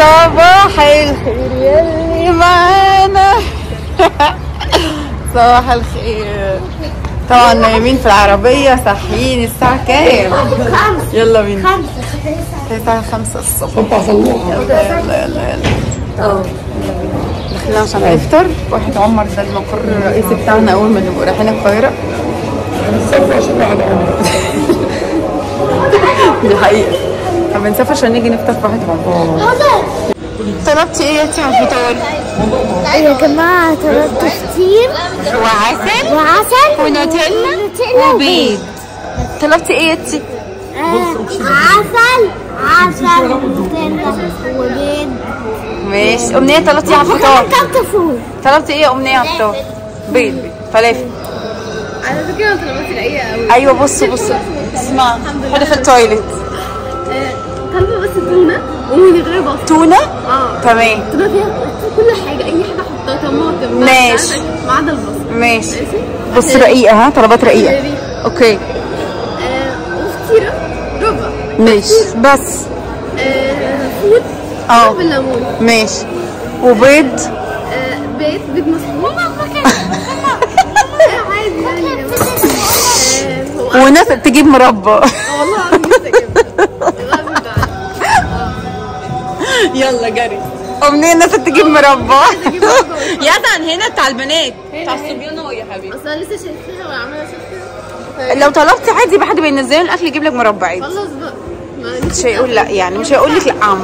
صباح الخير يلي معانا. صباح الخير. طبعا نايمين في العربية صاحيين الساعة كام؟ يلا بينا. الساعة خمسة الصبح. يلا يلا يلا يلا. داخلين عشان نفطر واحد عمر ده المقر الرئيسي بتاعنا أول ما نبقى رايحين القاهرة. دي حقيقة. طب بنسافر عشان نيجي نفطر في واحد عمر طلبتي إيه يا على الفطار؟ يا جماعة طلبت فطير وعسل وعسل ونوتيلا وبيض. طلبتي إيه يا تي؟ عسل عسل ونوتيلا وبيض ماشي. أمنية طلبتي إيه على الفطار؟ طلبتي إيه يا أمنية على الفطار؟ بيض بيض فلافل. على فكرة أنا طلبات رقيقه قوي أيوه بصوا بصوا. اسمع خدي في ال toilet. طالبه بس تونة. ومن غير بصل تونة؟ آه. تمام. تونه فيها كل حاجة. أي حاجة أحطها طماطم ماشي. ما عدا البصل. ماشي. بص رقيقة ها؟ طلبات رقيقة. okay. آه وفطيرة ربع. ماشي. بس. آه فول آه بالليمون. ماشي. وبيض؟ آه بيض بيض مسلوق. عادي يعني آه هو- وناس تجيب مربى. يلا جري أمنية الناس تجيب مربى يا ده هنا بتاع البنات. بتاع الصبيان هو يا حبيبي. أصل أنا لسه شايفاها وعماله اشوفها لو طلبت عادي بقى حد بينزل الأكل يجيب لك مربى عادي. خلص بقى. مش هيقول لأ يعني مش هيقول لك لأ عم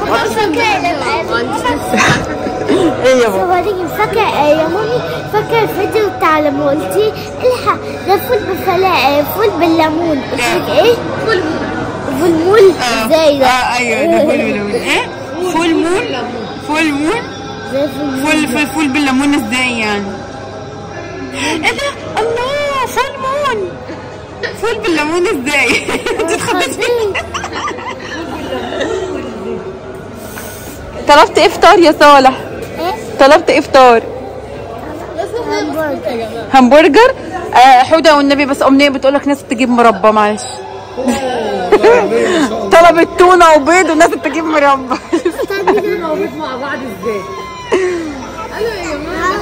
إيه يا بابا؟ آه، يا مامي؟ فاكرة الفيديو بتاع لما قلتي الحق؟ ده فول بالفلا فول بالليمون. قلت لك إيه؟ فول فول مول. إزاي ده؟ آه أيوه ده فول بالليمون. إيه؟ فول مول فول زي فول فول فول بالليمون إزاي يعني. إيه ده؟ الله فول مون فول بالليمون إزاي انت اتخضيتي طلبت إفطار يا صالح. إيه؟ طلبت إفطار. همبرجر همبرجر؟ آه حوده والنبي بس أمنية بتقول لك ناس تجيب مربى معلش. طلبت تونه وبيض وناس تجيب مربى موجود مع بعض إزاي أيوه يا جماعة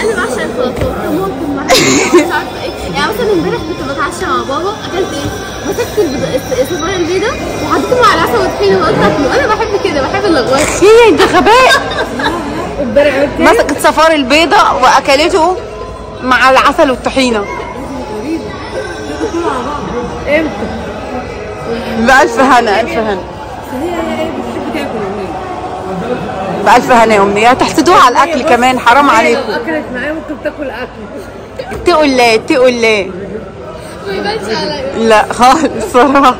أنا بعشق طماطم مع مش عارفه إيه يعني مثلا امبارح كنت بتعشى مع بابا اكلت إيه مسكت البيض- الصفايه البيضاء وحطيته مع العسل والطحينه وقلت اكله أنا بحب كده بحب اللغوات إيه ده غباء مسكت صفار البيضة وأكلته مع العسل والطحينة. إمتى؟ بألف هنا ألف هنا. بألف هنا يا أمنية تحسدوها على الأكل كمان حرام عليكم. أكلت معايا ممكن تاكل أكل. تقول لا تقول لا ما يبانش عليا لا خالص. صراحة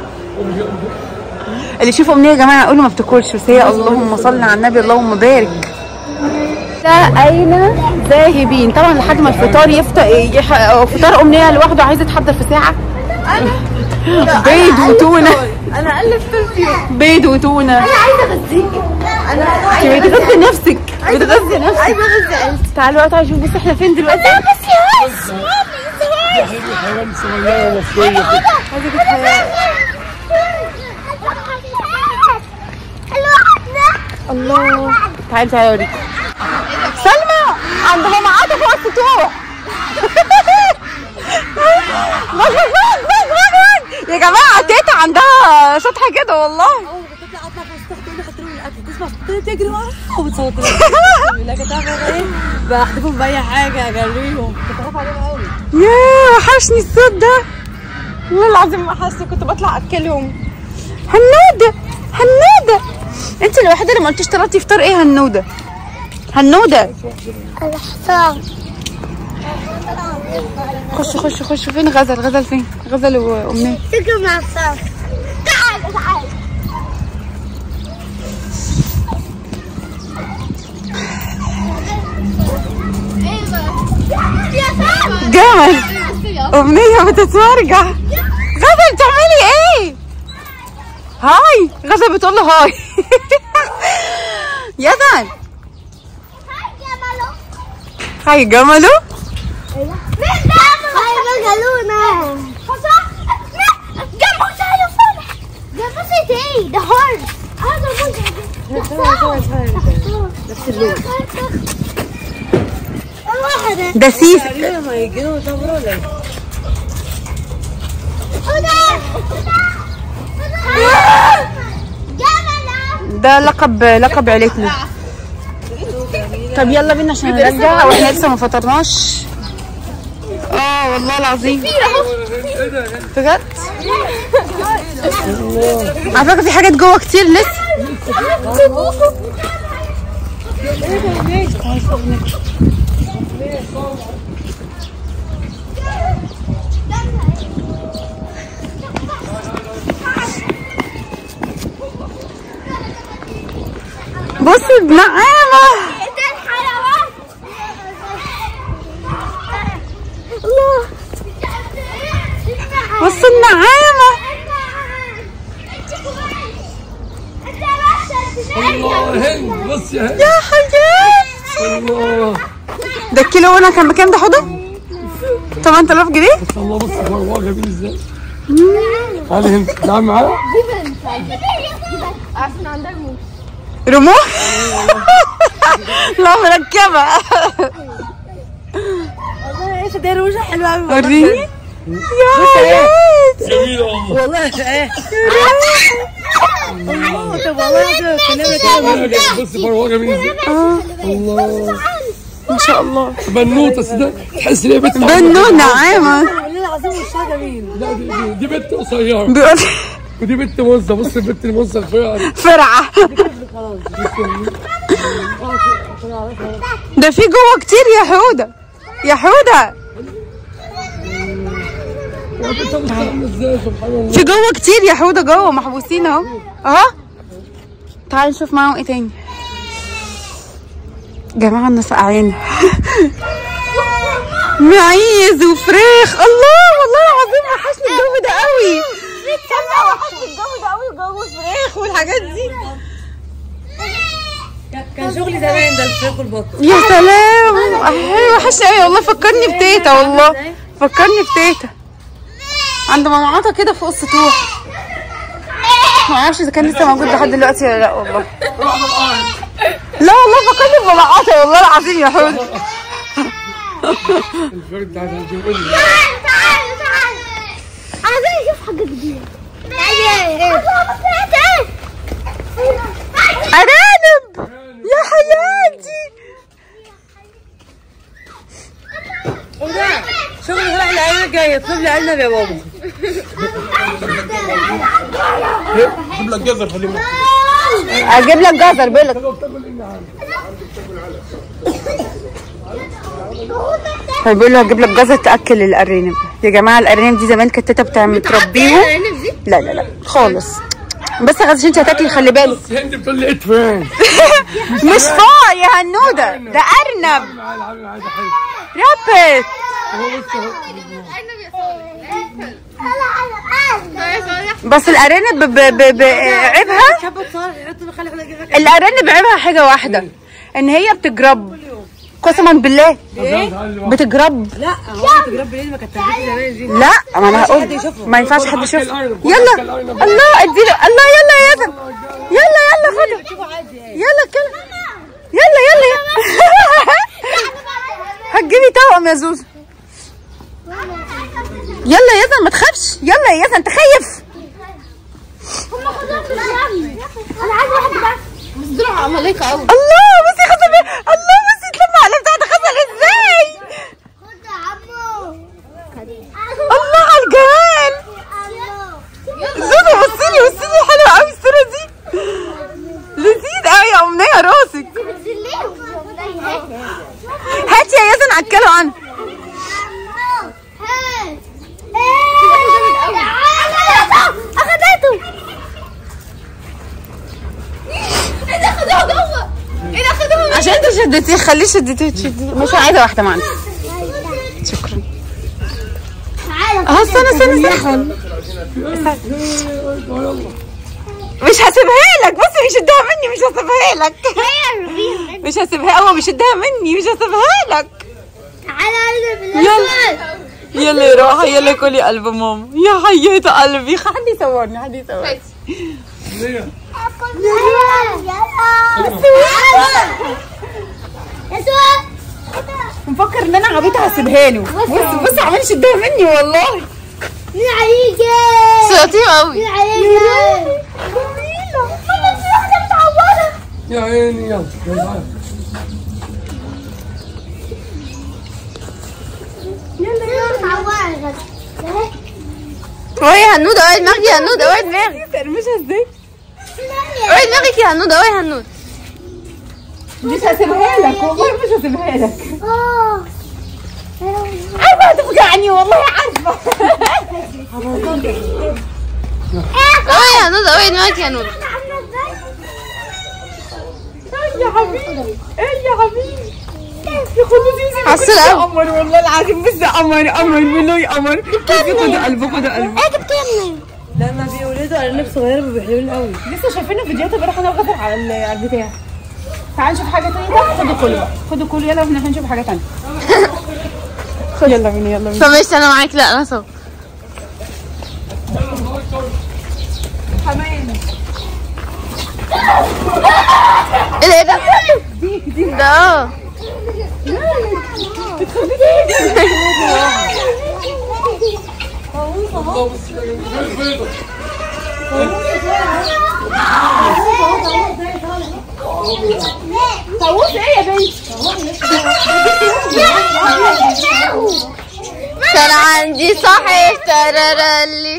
اللي يشوف أمنية يا جماعة يقولوا ما بتاكلش بس هي اللهم صل على النبي اللهم بارك. لا أين؟ ذاهبين. طبعا لحد ما الفطار يفطر. فطار أمنية لوحده عايزة تحضر في ساعة؟ بيض وتونة. أنا ألف فيهم بيض وتونة. أنا عايزة اغذيكي أنا انت بتغذي نفسك. بتغذي نفسك. عايزه أغذي عيلتي. تعالوا بقى تعالوا شوفوا بص إحنا فين دلوقتي؟ حيوان صغيرة ومصرية كده الله. تعالي تعالي أوريك. سلمى عندها معاطف فوق السطوح بص بص بص بص بص يا جماعة تيتا عندها شطحة كده والله. أول ما تطلع اطلع السطح تقول لي خدت الاكل تسمع تجري وراها وبتصوت لهم لكن تعرف إيه؟ بحدفهم بأي حاجة اجريهم كنت خايفه عليهم قوي ياه وحشني الصوت ده. والله العظيم وحشني كنت بطلع أكلهم. هنودة هنودة. أنت الوحيدة اللي ما قلتيش طلبتي فطار إيه هنودة؟ هنودة. الحصان. خش خش خش. فين غزل؟ غزل فين؟ غزل وامنيه تيجي مع الحصان تعال تعال. جمل. امنيه بتتورجع غزل بتعملي إيه؟ هاي. غزل بتقول له هاي. يا زن هاي جمله ده؟ ده سيف. ده لقب لقب عيلتنا طب يلا بينا عشان نرجع. وإحنا لسه ما فطرناش. آه والله العظيم. بجد؟ على فكرة في حاجات جوه كتير لسه. بص بنعامة ده الحلوات الله بص النعامة. الله بص يا يا حاجات الله ده الكيلو هنا كان بكام ده حضر؟ 8000 جنيه؟ الله بص فرواقه جميل إزاي تعالي هند تعالي معايا عشان عندها رموش رموح؟ لا مركبة. والله إيش ده روجه حلوة قوي وريني يا والله والله. إيه. الله طب والله. ده كلامك كده بص فرواقه جميل إزاي الله ما شاء الله. بنوتة سده تحس إن هي بنت بنو نعامة والله العظيم وشها جميل لا دي, بنت قصيره بيقول ودي بنت موزه بص البنت الموزه الرفيعه دي فرعة ده في جوه كتير يا حودة. يا حودة وانت بص عامله إزاي سبحان الله في جوه كتير يا حودة جوه محبوسين اهو. اهو. تعال نشوف معاهم إيه تاني. جماعة الناس قاعدين معيز وفراخ. الله والله العظيم وحشني الجو ده قوي. وحشني الجو ده قوي وجو الفراخ والحاجات دي كان شغلي زمان ده الفراخ والبط. يا سلام. وحشني قوي والله. فكرني بتيتا والله. فكرني بتيتا. عند ماما عطا كده فوق السطوح ما أعرفش إذا كان لسه موجود لحد دلوقتي ولا لأ والله. لا والله فكرني بماما عطا والله العظيم يا حود. الفرد بتاعت الجميل تعال تعال تعال عايزين نشوف حاجة جديدة تعال تعال ارانب يا حياتي! شغلي رايح العيال الجايه اطلب لي عنب يا بابا. جيب لك جزر خليه. أجيب لك جزر بيقول فبيقول له هجيب لك جزر تأكل الأرانب. يا جماعة الأرانب دي زمان كانت تيتا بتعمل تربيهم لا لا لا خالص. بس غزش انت هتاكلي خلي بالك. بس هند بتقول لي فين مش فار يا هنودة. ده أرنب. معايا بس الأرانب ب- ب- ب- عيبها؟ حبه صار حط له خلي خلي الأرانب عيبها حاجة واحدة إن هي بتجرب. قسما بالله. بتجرب. لا هو انت جرب ليه ما كانت لا ما أنا هقول. ما ينفعش حد يشوف. يلا. الله اديله. الله يلا يا يزن يلا يلا خده. يلا كده يلا يلا. هتجيبي توأم يا زوزو يلا يا يزن ما تخافش. يلا يا يزن انت خايف أنا عايز واحدة بس. بس دول عمالقه قوي الله بصي خزن الله بصي اتلم على بتاعت خزن إزاي خد يا عمو الله على الجمال زوزو بصيلي بصيلي حلوة قوي الصورة دي لذيذ قوي يا امنيه راسك هاتي يا يزن اكلوا عنه اخدته إيه ده خدوها جوه إيه ده انت شدتيه خليه شدتيه تشديه مش عايزة واحدة معانا شكرا. آه استنى استنى استنى. مش هسيبها لك. بصي بيشدها مني مش هسيبها لك. مش هسيبها هو بيشدها مني مش هسيبها لك. يلا. يلا يا روحة يلا كلي قلب ماما يا حياة قلبي. حد يصورني حد يصورني يلا سيبها له. بص بص عمال يشدها مني والله. مين هيجي؟ لطيف قوي مين متعورة يا عيني يلا. يلا يا هنودة اوعي دماغك يا هنودة اوعي دماغك ترمشها إزاي؟ اوعي دماغك يا هنودة اوعي هنودة مش هسيبها لك والله مش هسيبها لك. آه. عارفة هتفجعني والله عارفة. اوعي يا هنودة أوعي دماغك يا هنودة يا حبيبي؟ إيه يا حبيبي؟ يا السلامة. قمر والله العظيم بس ده قمر قمر منه قمر بصي خدوا قلبه خدوا قلبه. إيه جبتيها منين؟ لما بيولدوا ارانب صغيره بيبقوا حلوين قوي. لسه شايفين فيديوهات امبارح أنا وغفر على البتاع. تعال نشوف حاجة تانية طب خدوا كله خدوا كله يلا وإحنا هنشوف حاجة تانية يلا بينا يلا بينا فماشي أنا معاك لا أنا صوت إيه ده إيه ده؟ ده آه طاووس إيه يا بنتي كان عندي صحيح تررلي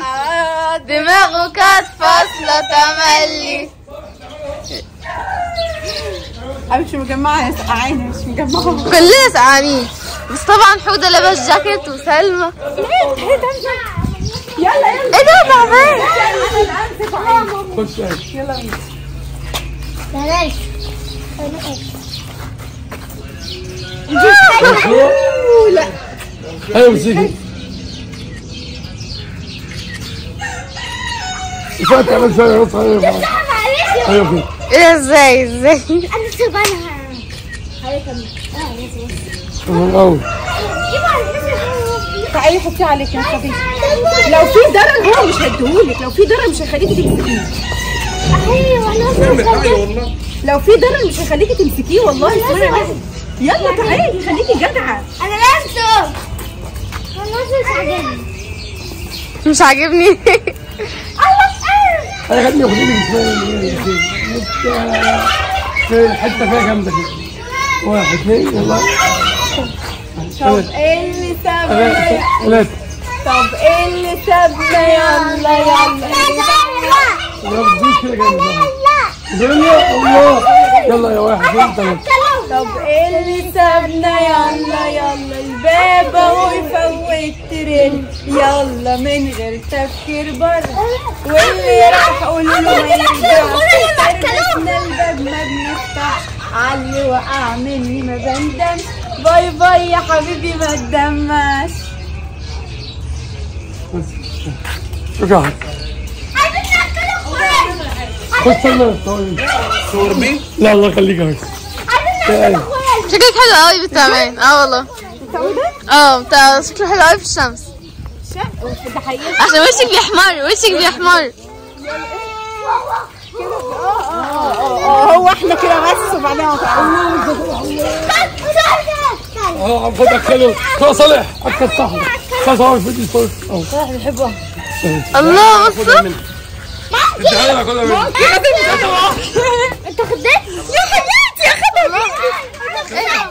دماغه كانت فاصلة تملي. مش مجمعة يا سقعانه مش مجمعة؟ كلنا سقعانين بس طبعا حودة لبس جاكيت وسلمى. يلا يلا. إيه ده تعبان خش تعال. أيوه أيوه معلش أيوه كده إيه ده إزاي إزاي أنا سيبانها هاي تعالي حطيه عليك يا حبيبي لو في ضرر هو مش هيديهولك لو في ضرر مش هيخليكي تمسكيه أيوه أنا لو في ضرر مش هيخليكي تمسكيه والله. يلا تعالي خليكي جدعة. أنا لابسه خلاص مش عاجبني. مش عاجبني. أنا خليني اخد لي شوية. الحتة فيها جامدة كده واحد اثنين يلا. ثلاثة إيه اللي سابنا؟ طب إيه اللي سابنا؟ يلا يلا. يلا دوس كده جامد دنيا الله يلا يا واحد ثلاثة طب إيه اللي سابنا يلا يلا الباب اهو يفوت ترن يلا من غير تفكير بره واللي راح قول له ما يرجعش تربسنا الباب ما بنفتحش علي وقع مني ما بندمش باي باي يا حبيبي ما تدمعش شكرا خش؟ لا الله يخليك يا شكلك حلو قوي بالتمام آه والله آه بتاع شكله حلو قوي في الشمس عشان وشك بيحمر وشك بيحمر آه هو إحنا كده بس وبعدين آه عم خد اكله خلاص صالح اكل صاحبك صراحة بحبه الله بصوا اديها لك كلها منه انت خدت يا حبيبتي يا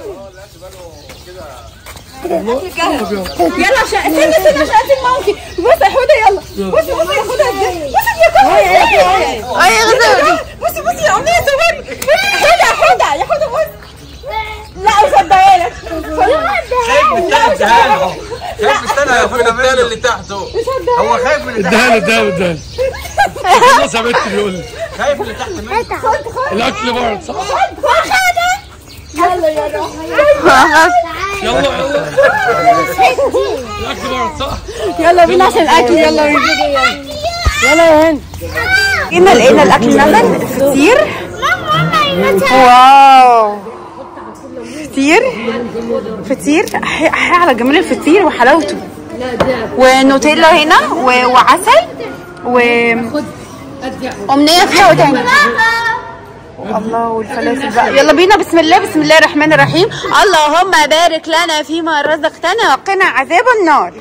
يلا عشان استنى استنى اقتل مامتي بص يا حوده يلا بصي بصي يا حوده إزاي بصي يا كوكو اي غزال بصي بصي يا امنيه حوده يا حوده يا حوده بص لا مصدقها لك دهان اهو خايف استنى يا اخويا التالت اللي تحته. هو خايف من الدهان له اديها له اديها له. خلاص يا بنت بيقول لي. خايف اللي تحت منه. الأكل برد صح. يلا يا روح يلا يلا. الأكل برد صح. يلا بينا عشان الأكل يلا يلا. يلا. يا هند جينا لقينا الأكل نزل فطير واو. فطير فطير. أحي على جمال الفطير وحلاوته. ونوتيلا هنا وعسل و أمنية فيها وتاني. الله والفلاسل بقى. يلا بينا. بسم الله بسم الله الرحمن الرحيم. اللهم بارك لنا فيما رزقتنا وقنا عذاب النار.